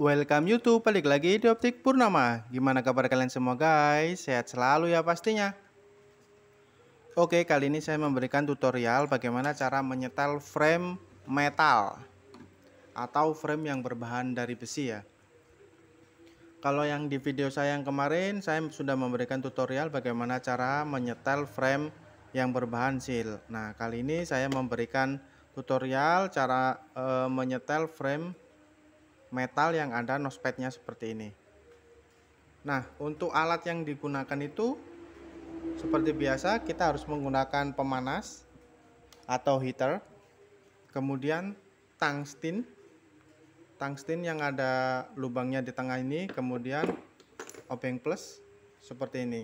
Welcome YouTube, balik lagi di Optik Purnama. Gimana kabar kalian semua guys? Sehat selalu ya pastinya. Oke, kali ini saya memberikan tutorial bagaimana cara menyetel frame metal Atau frame yang berbahan dari besi ya. Kalau yang di video saya yang kemarin, saya sudah memberikan tutorial bagaimana cara menyetel frame yang berbahan seal. Nah, kali ini saya memberikan tutorial cara e, menyetel frame metal yang ada nospadnya seperti ini. Nah untuk alat yang digunakan itu seperti biasa kita harus menggunakan pemanas atau heater kemudian tungsten tungsten yang ada lubangnya di tengah ini kemudian obeng plus seperti ini.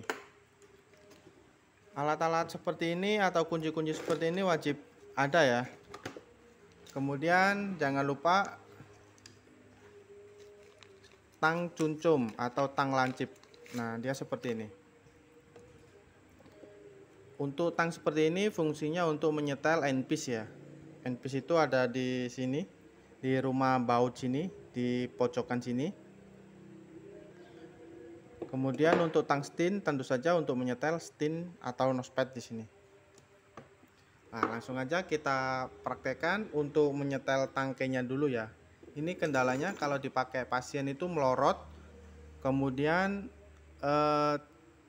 Alat-alat seperti ini atau kunci-kunci seperti ini wajib ada ya. Kemudian jangan lupa tang cuncum atau tang lancip. Nah dia seperti ini. Untuk tang seperti ini fungsinya untuk menyetel endpiece ya. Endpiece itu ada di sini di rumah baut sini di pojokan sini. Kemudian untuk tang stin tentu saja untuk menyetel stin atau nospad di sini. Nah langsung aja kita praktekkan untuk menyetel tangkainya dulu ya ini kendalanya kalau dipakai pasien itu melorot kemudian eh,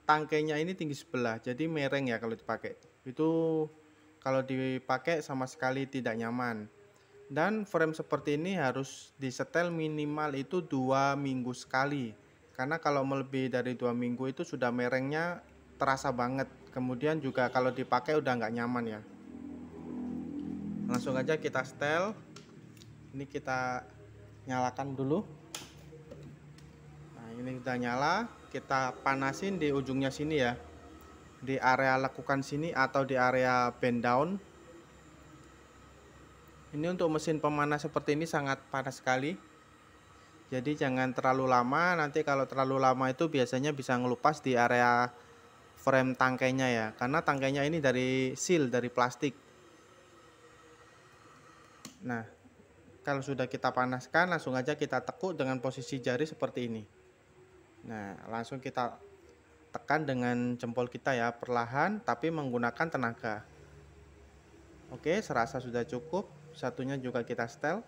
tangkainya ini tinggi sebelah jadi mereng ya kalau dipakai. Itu kalau dipakai sama sekali tidak nyaman. Dan frame seperti ini harus disetel minimal itu dua minggu sekali. Karena kalau melebihi dari dua minggu itu sudah merengnya terasa banget. Kemudian juga kalau dipakai udah nggak nyaman ya. Langsung aja kita setel. Ini kita nyalakan dulu. Nah ini udah nyala kita panasin di ujungnya sini ya. Di area lekukan sini atau di area bend down. Ini untuk mesin pemanas seperti ini sangat panas sekali. Jadi jangan terlalu lama nanti kalau terlalu lama itu biasanya bisa ngelupas di area frame tangkainya ya. Karena tangkainya ini dari seal dari plastik. Nah kalau sudah kita panaskan langsung aja kita tekuk dengan posisi jari seperti ini. Nah langsung kita tekan dengan jempol kita ya perlahan tapi menggunakan tenaga. Oke serasa sudah cukup satunya juga kita setel.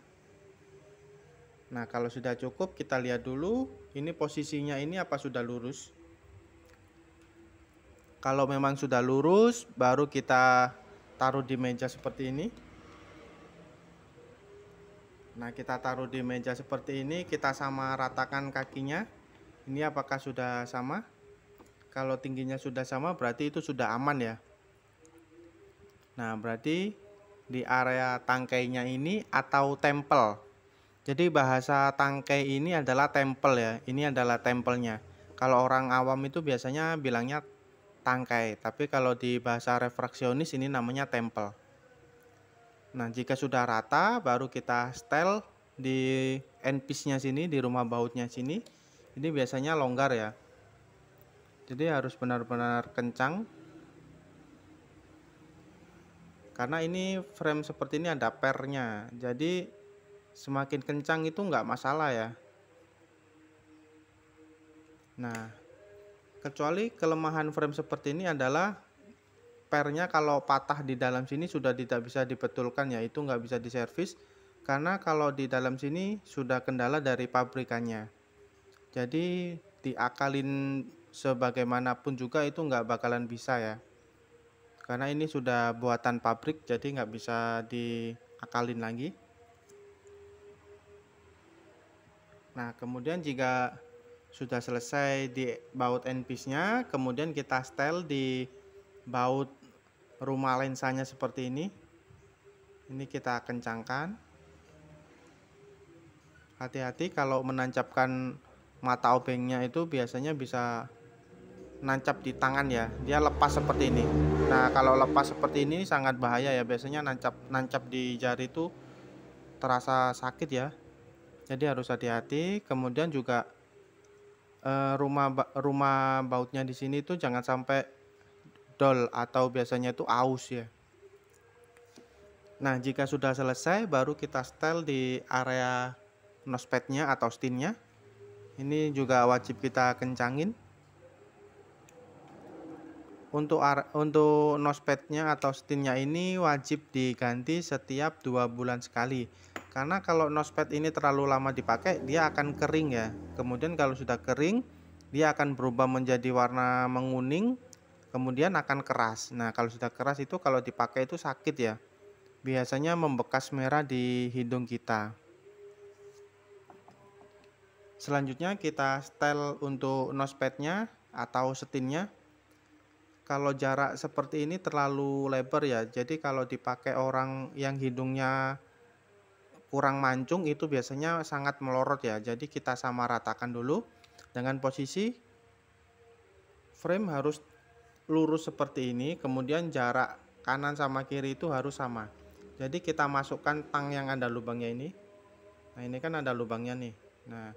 Nah kalau sudah cukup kita lihat dulu ini posisinya ini apa sudah lurus. Kalau memang sudah lurus baru kita taruh di meja seperti ini Nah kita taruh di meja seperti ini kita sama ratakan kakinya. Ini apakah sudah sama? Kalau tingginya sudah sama berarti itu sudah aman ya. Nah berarti di area tangkainya ini atau tempel. Jadi bahasa tangkai ini adalah tempel ya. Ini adalah tempelnya. Kalau orang awam itu biasanya bilangnya tangkai. Tapi kalau di bahasa refraksionis ini namanya tempel Nah, jika sudah rata, baru kita setel di end piece-nya sini, di rumah bautnya sini. Ini biasanya longgar ya. Jadi harus benar-benar kencang. Karena ini frame seperti ini ada pernya. Jadi semakin kencang itu nggak masalah ya. Nah, kecuali kelemahan frame seperti ini adalah pernya kalau patah di dalam sini sudah tidak bisa dibetulkan ya itu nggak bisa diservis karena kalau di dalam sini sudah kendala dari pabrikannya. Jadi diakalin sebagaimanapun juga itu nggak bakalan bisa ya. Karena ini sudah buatan pabrik jadi nggak bisa diakalin lagi. Nah kemudian jika sudah selesai di baut end piece nya kemudian kita setel di baut rumah lensanya seperti ini. Ini kita kencangkan. Hati-hati kalau menancapkan mata obengnya itu biasanya bisa nancap di tangan ya. Dia lepas seperti ini. Nah kalau lepas seperti ini sangat bahaya ya. Biasanya nancap nancap di jari itu terasa sakit ya. Jadi harus hati-hati. Kemudian juga eh, rumah rumah bautnya di sini tuh jangan sampai dol atau biasanya itu aus ya. Nah, jika sudah selesai baru kita setel di area nospadnya atau stinnya ini juga wajib kita kencangin. Untuk untuk nospadnya atau stinnya ini wajib diganti setiap dua bulan sekali. Karena kalau nospad ini terlalu lama dipakai dia akan kering ya. Kemudian kalau sudah kering dia akan berubah menjadi warna menguning kemudian akan keras. Nah kalau sudah keras itu kalau dipakai itu sakit ya. Biasanya membekas merah di hidung kita. Selanjutnya kita setel untuk nospadnya atau setinnya. Kalau jarak seperti ini terlalu lebar ya. Jadi kalau dipakai orang yang hidungnya kurang mancung itu biasanya sangat melorot ya. Jadi kita sama ratakan dulu. Dengan posisi frame harus lurus seperti ini kemudian jarak kanan sama kiri itu harus sama jadi kita masukkan tang yang ada lubangnya ini nah ini kan ada lubangnya nih nah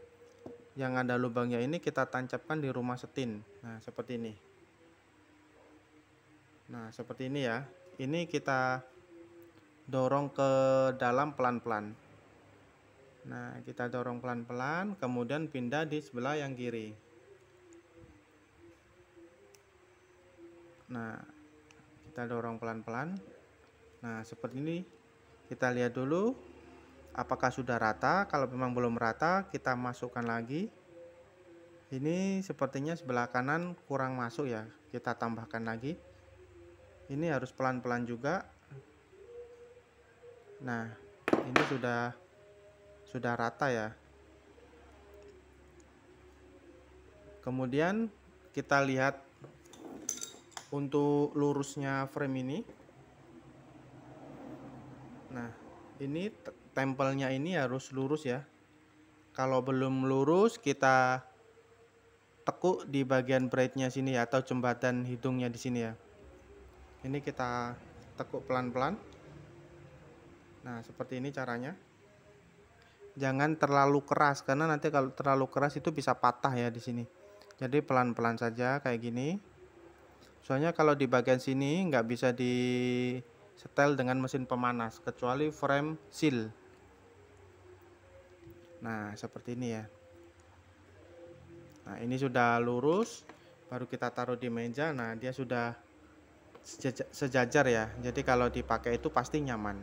yang ada lubangnya ini kita tancapkan di rumah setin nah seperti ini Nah, seperti ini ya. Ini kita dorong ke dalam pelan-pelan. Nah, kita dorong pelan-pelan, kemudian pindah di sebelah yang kiri. Nah, kita dorong pelan-pelan. Nah, seperti ini. Kita lihat dulu apakah sudah rata. Kalau memang belum rata, kita masukkan lagi. Ini sepertinya sebelah kanan kurang masuk ya. Kita tambahkan lagi ini harus pelan-pelan juga nah ini sudah sudah rata ya kemudian kita lihat untuk lurusnya frame ini. Nah ini tempelnya ini harus lurus ya. Kalau belum lurus kita tekuk di bagian braidnya sini ya, atau jembatan hidungnya di sini ya. Ini kita tekuk pelan-pelan. Nah seperti ini caranya. Jangan terlalu keras karena nanti kalau terlalu keras itu bisa patah ya di sini. Jadi pelan-pelan saja kayak gini soalnya kalau di bagian sini nggak bisa di setel dengan mesin pemanas kecuali frame seal. Nah seperti ini ya. Nah ini sudah lurus baru kita taruh di meja. Nah dia sudah sejajar ya. Jadi kalau dipakai itu pasti nyaman.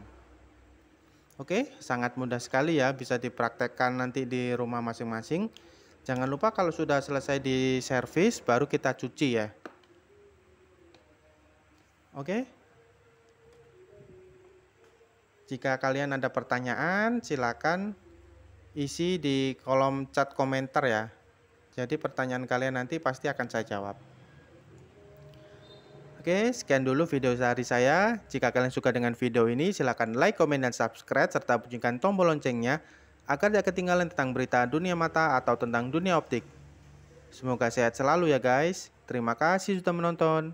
Oke sangat mudah sekali ya bisa dipraktekkan nanti di rumah masing-masing. Jangan lupa kalau sudah selesai di servis baru kita cuci ya oke jika kalian ada pertanyaan silakan isi di kolom chat komentar ya jadi pertanyaan kalian nanti pasti akan saya jawab Oke, sekian dulu video sehari saya. Jika kalian suka dengan video ini, silahkan like, komen, dan subscribe, serta bunyikan tombol loncengnya agar tidak ketinggalan tentang berita dunia mata atau tentang dunia optik. Semoga sehat selalu ya guys. Terima kasih sudah menonton.